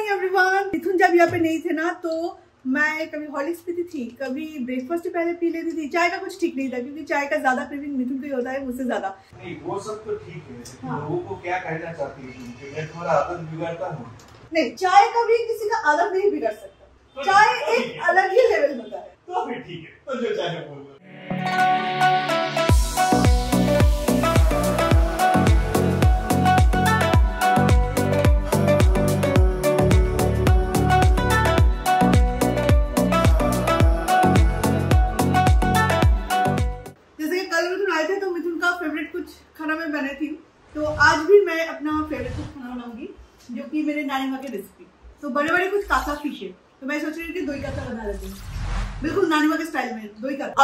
Morning everyone मिथुन जब यहाँ पे नहीं थे ना तो मैं कभी हॉर्लिक्स पीती थी कभी ब्रेकफास्ट से पहले पी लेती थी। चाय का कुछ ठीक नहीं था क्योंकि चाय का ज़्यादा क्रेविंग मिथुन को ही होता है मुझसे ज़्यादा। नहीं वो सब तो ठीक है हाँ। लोगों को क्या कहना चाहती है मैं तुम्हारा आदत बिगाड़ता हूँ? नहीं चाय का भी किसी का आदत नहीं बिगड़ सकता। चाय एक अलग ही लेवल होता है। तो फिर ठीक है तो जो चाहे बोल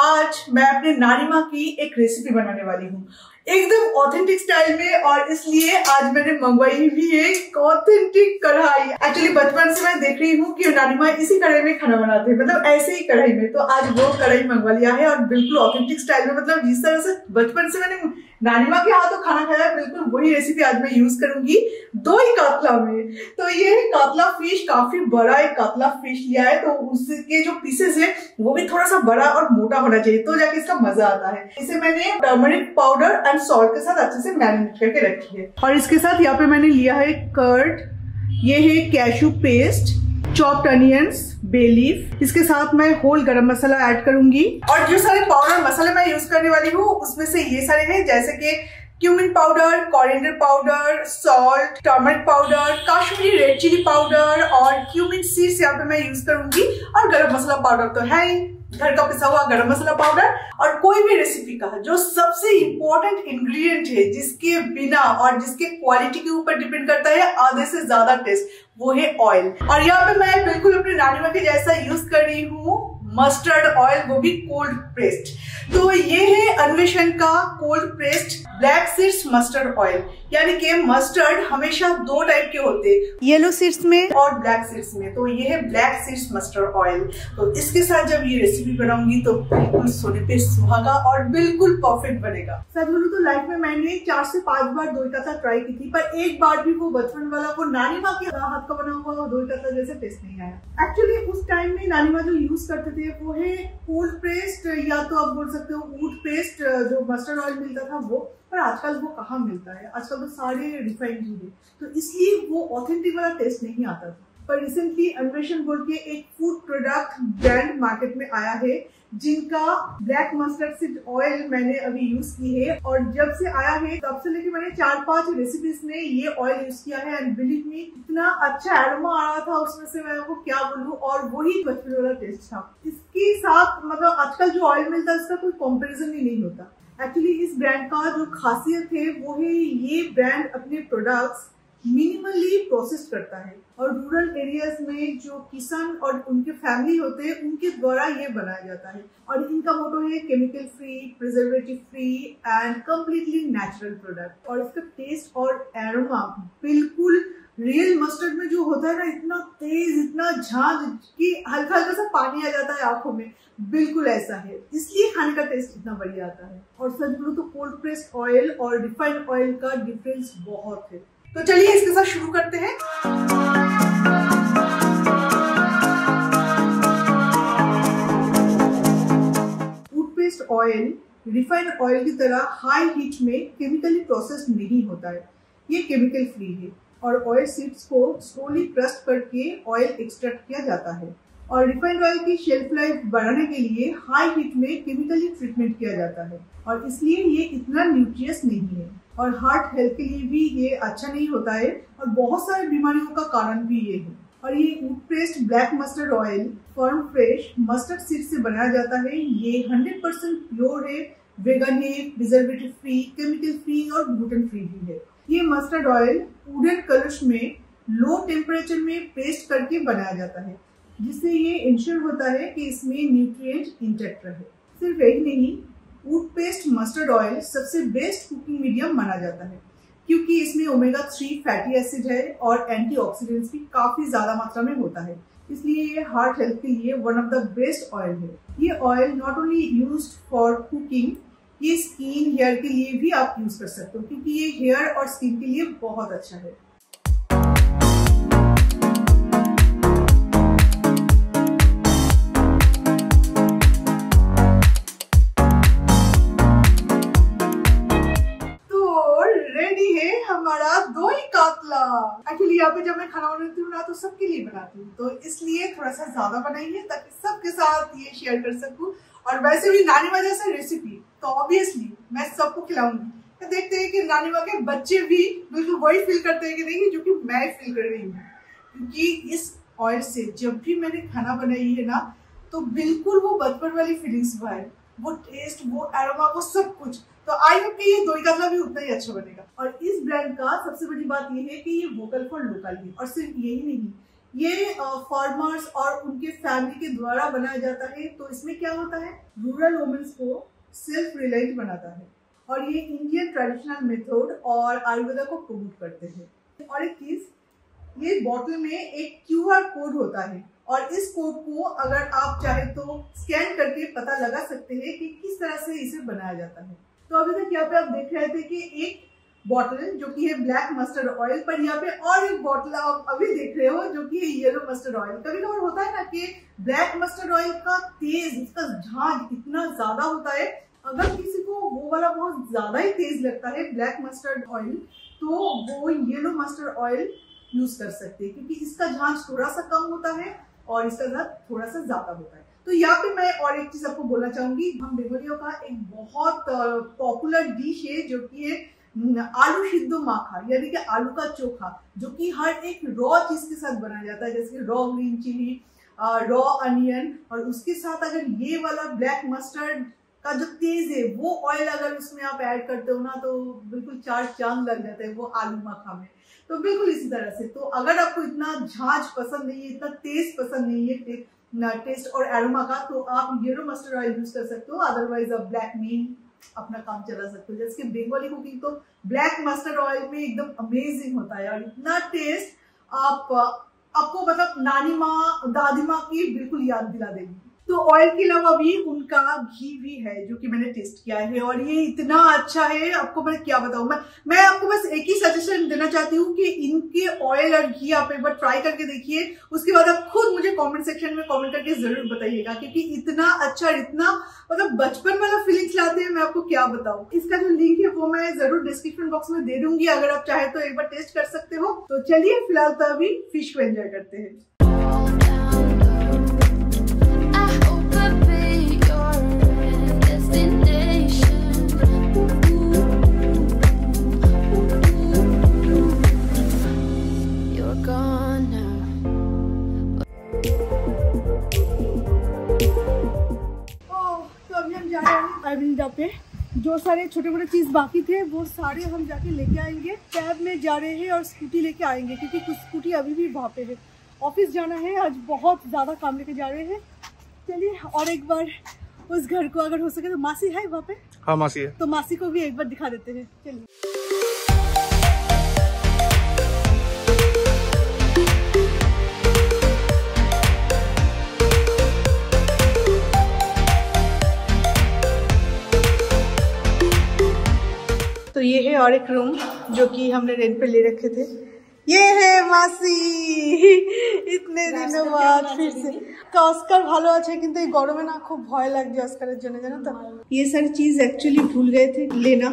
आज मैं अपने नारी माँ की एक रेसिपी बनाने वाली हूँ। एकदम ऑथेंटिक स्टाइल में और इसलिए आज मैंने मंगवाई भी एक ऑथेंटिक कढ़ाई। एक्चुअली बचपन से मैं देख रही हूँ कि नानी माँ इसी कढ़ाई में खाना बनाते हैं मतलब ऐसे ही कढ़ाई में। तो आज वो कढ़ाई मंगवा लिया है और बिल्कुल ऑथेंटिक स्टाइल में मतलब जिस तरह से बचपन से मैंने नानी के हाथों खाना खाया बिल्कुल वही रेसिपी आज मैं यूज़ करूँगी। दो ही कातला में। तो ये कातला फ़िश काफ़ी बड़ा एक कातला फ़िश लिया है तो उसके जो पीसेस है, वो भी थोड़ा सा बड़ा और मोटा होना चाहिए तो जाके इसका मज़ा आता है। इसे मैंने टर्मरिक पाउडर एंड सॉल्ट के साथ अच्छे से मैरिनेट करके रखी है। और इसके साथ यहाँ पे मैंने लिया है कर्ड ये है cashew paste chopped onions bay leaf इसके साथ मैं होल गरम मसाला ऐड करूँगी। और जो सारे पाउडर मसाले मैं यूज़ करने वाली हूँ, उसमें से ये सारे हैं, जैसे कि cumin powder coriander powder salt turmeric powder Kashmiri red chilli powder और क्यूमिन सीड्स यहाँ पे मैं यूज़ करूँगी। और गरम मसाला पाउडर तो है ही। घर का पिसा हुआ गरम मसाला पाउडर और कोई भी रेसिपी का, जो सबसे इम्पोर्टेंट इंग्रेडिएंट है, जिसके बिना और जिसके क्वालिटी के ऊपर डिपेंड करता है, आधे से ज़्यादा टेस्ट वो है ऑयल और यहाँ पे मैं बिल्कुल अपने नानी के जैसा यूज़ कर रही हूँ। मस्टर्ड ऑयल वो भी कोल्ड प्रेस्ड तो ये है अन्वेषण का cold pressed black seeds mustard oil यानी कि मस्टर्ड हमेशा दो टाइप के होते हैं येलो सीड्स में और ब्लैक सीड्स में. तो ये है ब्लैक सीड्स मस्टर्ड ऑयल तो इसके साथ जब ये रेसिपी बनाऊँगी तो बिल्कुल सोने पे सुहागा और बिल्कुल परफेक्ट बनेगा. सच बोलूँ तो लाइफ में मैंने चार से पाँच बार दो का ट्राई की थी, पर एक बार भी वो बचपन वाला, वो नानी माँ के हाथ का बना हुआ दो का जैसे टेस्ट नहीं आया. एक्चुअली उस टाइम में नानी माँ जो यूज़ करते थे वो है कोल्ड पेस्ट या तो आप बोल सकते हो ऊट पेस्ट जो मस्टर्ड ऑयल मिलता था वो, पर आजकल वो कहाँ मिलता है? आजकल तो सारे रिफाइंड ही है तो इसलिए वो ऑथेंटिक वाला टेस्ट नहीं आता था। पर रिसेंटली अन्वेषण बोल के एक फ़ूड प्रोडक्ट ब्रांड मार्केट में आया है, जिनका ब्लैक मस्टर्ड सीड ऑयल मैंने अभी यूज़ की है। और जब से आया है, तब से लेके मैंने चार पाँच रेसिपीज़ में ये ऑयल यूज़ किया है। एंड बिलीव मी इतना अच्छा एरोमा आ रहा था, उसमें से मैं आपको क्या बोलूँ? और वही बचपन वाला टेस्ट था। इसके साथ मतलब आजकल जो ऑयल मिलता है, उसका कोई कंपैरिजन ही नहीं होता। एक्चुअली इस ब्रांड का जो खासियत है, वो है ये ब्रांड अपने प्रोडक्ट्स मिनिमली प्रोसेस करता है। और रूरल एरियाज़ में जो किसान और उनके फैमिली होते हैं, उनके द्वारा ये बनाया जाता है। और इनका मोटो है chemical free preservative free and completely natural product और इसका टेस्ट और एरोमा बिल्कुल रियल मस्टर्ड में जो होता है ना, इतना तेज, इतना झांझ कि हल्का हल्का सा पानी आ जाता है आँखों में। बिल्कुल ऐसा है। इसलिए खाने का टेस्ट इतना बढ़िया आता है। और सच तो कोल्ड प्रेस्ड ऑयल और रिफाइंड ऑयल का डिफरेंस बहुत है। तो चलिए इसके साथ शुरू करते हैं। टूथपेस्ट ऑयल रिफाइंड ऑयल की तरह हाई हीट में केमिकली प्रोसेस नहीं होता है। ये केमिकल फ्री है और ऑयल सीड्स को स्लोली क्रस्ट करके ऑयल एक्सट्रैक्ट किया जाता है। और रिफाइंड ऑयल की शेल्फ लाइफ बढ़ाने के लिए हाई हीट में केमिकली ट्रीटमेंट किया जाता है। और इसलिए ये इतना न्यूट्रियस नहीं है। और हार्ट हेल्थ के लिए भी ये अच्छा नहीं होता है और बहुत सारी बीमारियों का कारण भी ये है। और ये toothpaste black mustard oil farm fresh mustard seed से बनाया जाता है। ये 100% परसेंट प्योर है वेगन है प्रिजर्वेटिव फ्री केमिकल फ्री और ग्लूटेन फ्री भी है। ये मस्टर्ड ऑयल वुडन कलश में लो टेम्परेचर में पेस्ट करके बनाया जाता है, जिससे ये इंश्योर होता है कि इसमें न्यूट्रिएंट इंटेक्ट रहे। सिर्फ़ यही नहीं टूथपेस्ट मस्टर्ड ऑयल सबसे बेस्ट कुकिंग मीडियम माना जाता है, क्योंकि इसमें ओमेगा थ्री फैटी एसिड है और एंटीऑक्सीडेंट्स भी काफ़ी ज़्यादा मात्रा में होता है। इसलिए ये हार्ट हेल्थ के लिए one of the best oil है। ये oil not only use for cooking ये स्किन हेयर के लिए भी आप यूज़ कर सकते हो, क्योंकि ये हेयर और स्किन के लिए बहुत अच्छा है। मैं खाना बनाती हूँ ना तो सबके लिए बनाती हूँ। तो इसलिए थोड़ा सा ज़्यादा बनाई है ताकि सबके साथ ये शेयर कर सकूँ। और वैसे भी नानी माँ जैसा रेसिपी तो ऑब्वियसली मैं सबको खिलाऊँगी। तो देखते हैं कि नानी माँ के बच्चे भी बिल्कुल वही फील करते हैं कि नहीं, जो कि मैं फील कर रही हूँ। क्योंकि इस ऑयल से जब भी मैंने खाना बनाई है ना तो बिल्कुल वो बचपन वाली फीलिंग्स है वो टेस्ट वो एरोमा वो सब कुछ तो आई होप कि ये दो का भी उतना ही अच्छा बनेगा। और इस ब्रांड का सबसे बड़ी बात ये है कि ये वोकल फॉर लोकल है। और सिर्फ़ यही नहीं, ये फार्मर्स और उनके फैमिली के द्वारा बनाया जाता है। तो इसमें क्या होता है? रूरल वुमेन्स को सेल्फ रिलायंट बनाता है। और ये इंडियन ट्रेडिशनल मेथड और आयुर्वेदा को प्रमोट करते हैं। और एक चीज़, ये बॉटल में एक क्यू आर कोड होता है। और इस कोड को अगर आप चाहे तो स्कैन करके पता लगा सकते हैं कि किस तरह से इसे बनाया जाता है। तो अभी तक यहाँ पे आप देख रहे थे कि एक बॉटल जो कि है ब्लैक मस्टर्ड ऑयल पर यहाँ पे और एक बॉटल आप अभी देख रहे हो, जो कि है येलो मस्टर्ड ऑयल कभी कभी होता है ना कि ब्लैक मस्टर्ड ऑयल का तेज इसका झाग इतना ज़्यादा होता है, अगर किसी को वो वाला बहुत ज़्यादा ही तेज लगता है ब्लैक मस्टर्ड ऑयल तो वो येलो मस्टर्ड ऑयल यूज़ कर सकते हैं, क्योंकि इसका झांझ थोड़ा सा कम होता है और इसका झांझ थोड़ा सा ज़्यादा होता है। तो यहाँ पे मैं और एक चीज़ आपको बोलना चाहूँगी, हम बेंगोलियों का एक बहुत पॉपुलर डिश है जो कि है आलू सिद्ध माखा, यानी कि आलू का चोखा, जो कि हर एक रॉ चीज़ के साथ बनाया जाता है, जैसे raw green chilli raw onion और उसके साथ अगर ये वाला ब्लैक मस्टर्ड का जो तेज है, वो ऑयल अगर उसमें आप ऐड करते हो ना तो बिल्कुल चार चाँद लग जाता है वो आलू माखा में। तो बिल्कुल इसी तरह से तो अगर आपको इतना झाँझ पसंद नहीं है, इतना तेज पसंद नहीं है टेस्ट और एरोमा का तो आप येलो मस्टर्ड ऑयल यूज़ कर सकते हो अदरवाइज़ आप ब्लैक मीन अपना काम चला सकते हो। जैसे बेंगोली कुकिंग तो ब्लैक मस्टर्ड ऑयल में एकदम अमेजिंग होता है। और इतना टेस्ट आप, आपको मतलब नानी माँ, दादी माँ की बिल्कुल याद दिला देगी। तो ऑयल के अलावा भी उनका घी भी है, जो कि मैंने टेस्ट किया है और ये इतना अच्छा है, आपको मैं क्या बताऊँ? मैं मैं आपको बस एक ही सजेशन देना चाहती हूँ कि इनके ऑयल और घी आप एक बार ट्राई करके देखिए। उसके बाद आप खुद मुझे कमेंट सेक्शन में कमेंट करके ज़रूर बताइएगा, क्योंकि इतना अच्छा इतना मतलब बचपन वाला फीलिंग्स लाते हैं, मैं आपको क्या बताऊँ? इसका जो लिंक है, वो मैं ज़रूर डिस्क्रिप्शन बॉक्स में दे दूँगी, अगर आप चाहे तो एक बार टेस्ट कर सकते हो। तो चलिए, फ़िलहाल तो अभी फ़िश को एंजॉय करते हैं। अरविंदा पे जो सारे छोटे मोटे चीज़ बाकी थे वो सारे हम जाके लेके आएँगे। कैब में जा रहे हैं और स्कूटी लेके आएँगे क्योंकि कुछ स्कूटी अभी भी वहाँ पे है। ऑफ़िस जाना है आज बहुत ज़्यादा काम लेके जा रहे हैं। चलिए और एक बार उस घर को अगर हो सके तो मासी है वहाँ पे? हाँ मासी है। तो मासी को भी एक बार दिखा देते हैं। चलिए। ये है और एक रूम जो कि हमने रेंट पे ले रखे थे ये है মাসি ইতনে দিনও বাদ ফিরছে তো অস্কার ভালো আছে কিন্তু এই গরমে না খুব ভয় লাগছে অস্কারের জন্য জানো তো ये सारी चीज एक्चुअली भूल गए थे लेना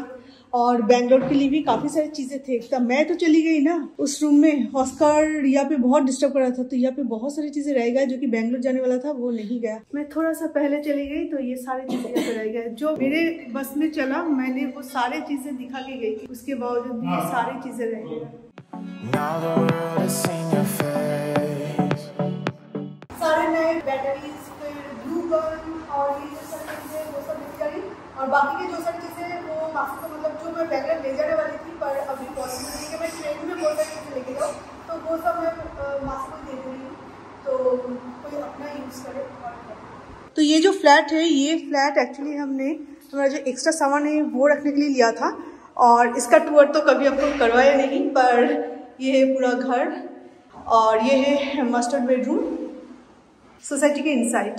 और बैंगलोर के लिए भी काफ़ी सारी चीज़ें थे। तब मैं तो चली गई ना उस रूम में ऑस्कर यहाँ पे बहुत डिस्टर्ब कर रहा था तो यहाँ पे बहुत सारी चीज़ें रह गया जो कि बैंगलोर जाने वाला था वो नहीं गया। मैं थोड़ा सा पहले चली गई तो ये सारी चीज़ें यहाँ पे रह गया। जो मेरे बस में चला मैंने वो सारी चीज़ें दिखा के गई थी उसके बावजूद भी ये सारी चीज़ें रह गई. सारे नए बैटरीज फिर ब्लू और ये जो सारी चीज़ें वो सब मिल गई और बाकी की जो सारी चीज़ें मतलब मैं बैंगलोर ले जाने वाली थी पर अभी पॉसिबल नहीं कि मैं ट्रेन में बोल रही थी लेके जाओ तो वो सब मैं अ, मासी को दे रही तो कोई अपना यूज़ करे तो ये जो फ्लैट है ये फ्लैट एक्चुअली हमने हमारा जो एक्स्ट्रा सामान है वो रखने के लिए लिया था। और इसका टूर तो कभी हम लोग करवाया नहीं पर ये है पूरा घर। और ये है मास्टर बेडरूम सोसाइटी के इनसाइड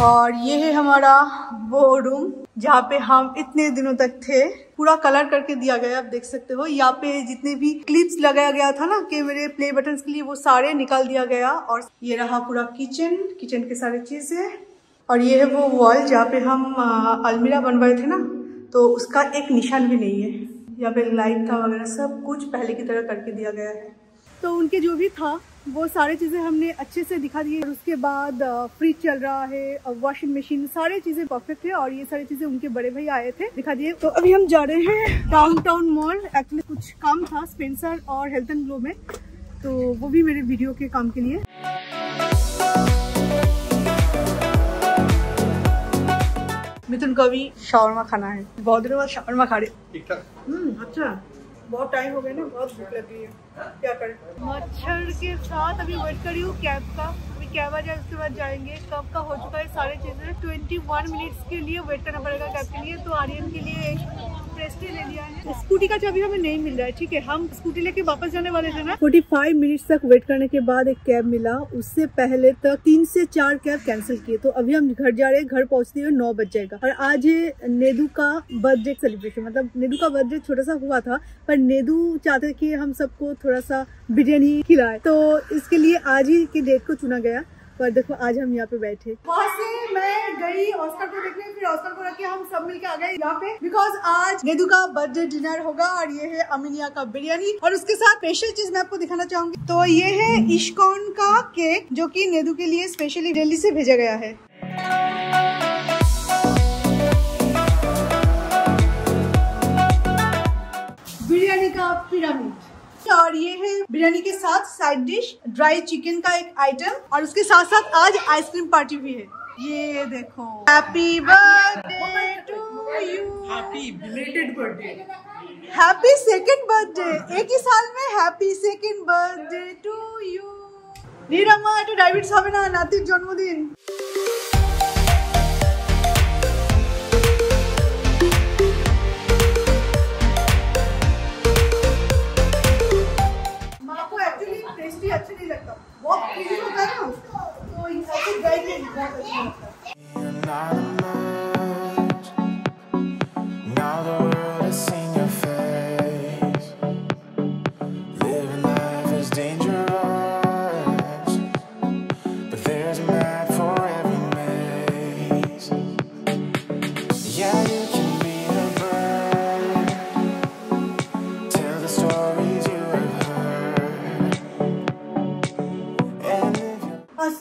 और ये है हमारा वो रूम जहाँ पे हम इतने दिनों तक थे। पूरा कलर करके दिया गया आप देख सकते हो। यहाँ पे जितने भी क्लिप्स लगाया गया था ना, कि मेरे प्ले बटन के लिए वो सारे निकाल दिया गया। और ये रहा पूरा किचन किचन के सारे चीज़ें। और ये है वो वॉल जहाँ पे हम अलमीरा बनवाए थे ना तो उसका एक निशान भी नहीं है। यहाँ पे लाइट था वगैरह सब कुछ पहले की तरह करके दिया गया है। तो उनके जो भी था वो सारी चीज़ें हमने अच्छे से दिखा दी। और उसके बाद फ्रिज चल रहा है वॉशिंग मशीन सारी चीज़ें परफेक्ट है और ये सारी चीज़ें उनके बड़े भाई आए थे दिखा दिए। तो अभी हम जा रहे हैं डाउनटाउन मॉल एक्चुअली कुछ काम था स्पेंसर और हेल्थ एंड ग्लो में तो वो भी मेरे वीडियो के काम के लिए। मिथुन को अभी शावरमा खाना है। बहुत दिनों बाद शावरमा खा रहे ठीक ठाक। हम्म अच्छा। बहुत टाइम हो गया ना, बहुत भूख लग रही है। क्या करें? मच्छर के साथ अभी वेट करी हूँ, कैब का। अभी कैब आ जाए उसके बाद जाएँगे। कब का हो चुका है सारे चीज़ें। ट्वेंटी वन मिनट्स के लिए वेट करना पड़ेगा कैब के लिए। तो आर्यन के लिए स्कूटी का चाबी हमें नहीं मिल रहा है, ठीक है? हम स्कूटी लेके वापस जाने वाले थे ना? फोर्टी फाइव मिनट्स तक वेट करने के बाद एक कैब मिला। उससे पहले तक तीन से चार कैब कैंसिल किए। तो अभी हम घर जा रहे हैं, घर पहुँचते हुए नौ बज जाएगा। और आज नेदू का बर्थडे सेलिब्रेशन मतलब नेदू का बर्थडे छोटा सा हुआ था, पर नेदू चाहते कि हम सबको थोड़ा सा बिरयानी खिलाए। तो इसके लिए आज ही के डेट को चुना गया। पर देखो, आज हम यहाँ पे बैठे। वहाँ से मैं गई ऑस्कर को देखने, फिर ऑस्कर को रख, हम सब मिलके आ गए यहाँ पे। बिकॉज़ आज नेदू का बर्थडे डिनर होगा, और ये है अमीनिया का बिरयानी, और उसके साथ स्पेशल चीज़ मैं आपको दिखाना चाहूँगी। तो ये है इश्कॉन का केक जो की नेदू के लिए स्पेशली दिल्ली से भेजा गया है। बिरयानी का पिरामिड और ये है बिरयानी के साथ साइड डिश ड्राई चिकन का एक आइटम और उसके साथ साथ आज आइसक्रीम पार्टी भी है ये देखो happy birthday to you happy belated birthday happy second birthday एक ही साल में happy second birthday to you নিরামা একটু ডায়াবেটিস হবে না নাতির জন্মদিন बहुत क्रीमी होता है ना। तो ऐसे ड्राई बहुत अच्छा लगता है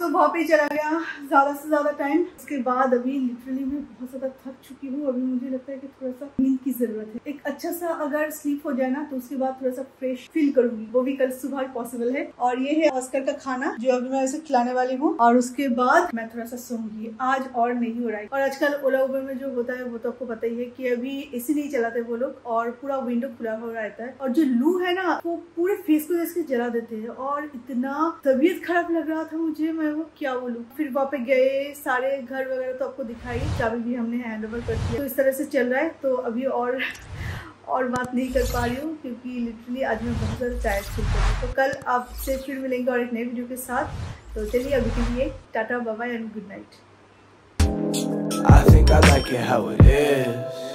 आज तो ही चला गया, ज़्यादा से ज़्यादा टाइम उसके बाद अभी लिटरली मैं बहुत ज़्यादा थक चुकी हूँ। अभी मुझे लगता है कि थोड़ा सा नींद की ज़रूरत है। एक अच्छा सा अगर स्लीप हो जाए ना तो उसके बाद थोड़ा सा फ्रेश फील करूँगी। वो भी कल सुबह पॉसिबल है। और ये है ऑस्कर का खाना, जो अभी मैं उसे खिलाने वाली हूँ। और उसके बाद मैं थोड़ा सा सोंगी आज और नहीं हो रहा है। और आजकल ओला उबर में जो होता है, वो तो आपको पता ही है कि अभी एसी नहीं चलाते वो लोग। और पूरा विंडो खुला हुआ रहता है। और जो लू है ना, वो पूरे फेस को जैसे जला देते हैं और इतना तबीयत खराब लग रहा था मुझे, मैं वो क्या बोलूँ? फिर वहाँ पे गए, सारे घर वगैरह तो आपको दिखाई, चाबी भी हमने हैंड ओवर कर दिया तो इस तरह से चल रहा है तो अभी और और बात नहीं कर पा रही हूँ, क्योंकि लिटरली आज मैं बहुत ज़्यादा टायर्ड फील कर तो कल आपसे फिर मिलेंगे और एक नए वीडियो के साथ। तो चलिए अभी के लिए टाटा बाबा and good night I think I like it how it is.